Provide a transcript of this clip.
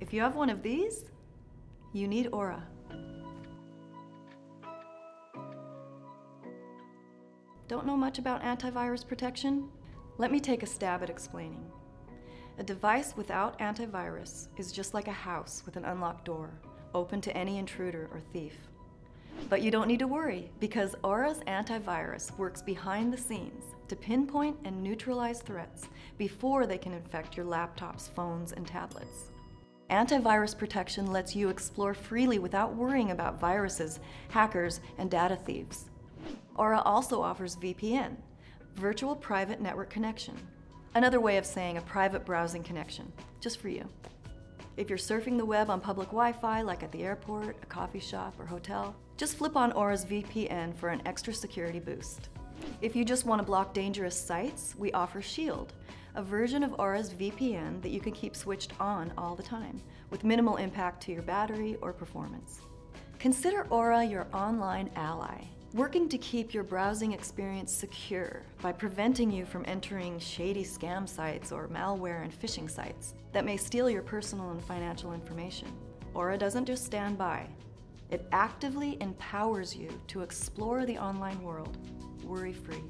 If you have one of these, you need Aura. Don't know much about antivirus protection? Let me take a stab at explaining. A device without antivirus is just like a house with an unlocked door, open to any intruder or thief. But you don't need to worry because Aura's antivirus works behind the scenes to pinpoint and neutralize threats before they can infect your laptops, phones, and tablets. Antivirus protection lets you explore freely without worrying about viruses, hackers, and data thieves. Aura also offers VPN, Virtual Private Network Connection, another way of saying a private browsing connection, just for you. If you're surfing the web on public Wi-Fi, like at the airport, a coffee shop, or hotel, just flip on Aura's VPN for an extra security boost. If you just want to block dangerous sites, we offer Shield, a version of Aura's VPN that you can keep switched on all the time, with minimal impact to your battery or performance. Consider Aura your online ally, working to keep your browsing experience secure by preventing you from entering shady scam sites or malware and phishing sites that may steal your personal and financial information. Aura doesn't just stand by. It actively empowers you to explore the online world worry-free.